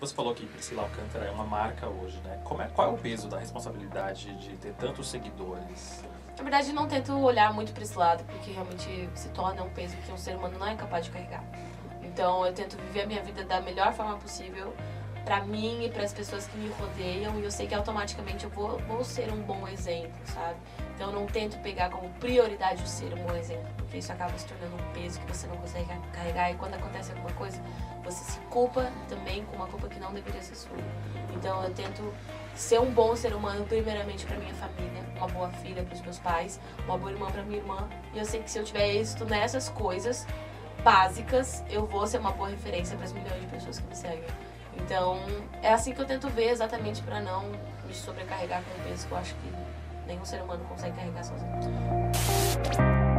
Você falou que Priscila Alcântara é uma marca hoje, né? Como é, qual é o peso da responsabilidade de ter tantos seguidores? Na verdade, não tento olhar muito para esse lado, porque realmente se torna um peso que um ser humano não é capaz de carregar. Então, eu tento viver a minha vida da melhor forma possível para mim e para as pessoas que me rodeiam e eu sei que automaticamente eu vou, vou ser um bom exemplo, sabe? Então eu não tento pegar como prioridade o ser um bom exemplo, porque isso acaba se tornando um peso que você não consegue carregar e quando acontece alguma coisa, você se culpa também com uma culpa que não deveria ser sua. Então eu tento ser um bom ser humano primeiramente para minha família, uma boa filha para os meus pais, uma boa irmã para minha irmã, e eu sei que se eu tiver êxito nessas coisas básicas, eu vou ser uma boa referência para as milhões de pessoas que me seguem. Então, é assim que eu tento ver exatamente para não me sobrecarregar com um peso que eu acho que nenhum ser humano consegue carregar sozinho.